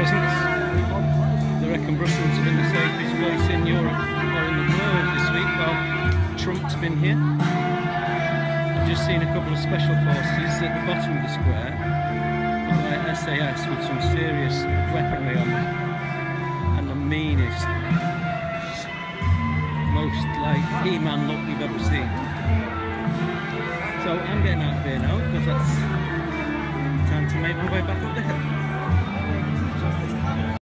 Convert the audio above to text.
presents. They reckon Brussels been the safest place in Europe or in the world this week while Trump's been here. I've just seen a couple of special forces at the bottom of the square, by SAS with some serious weaponry on them, and the meanest, most like He-Man look you've ever seen. So I'm getting out of here now because that's Sungai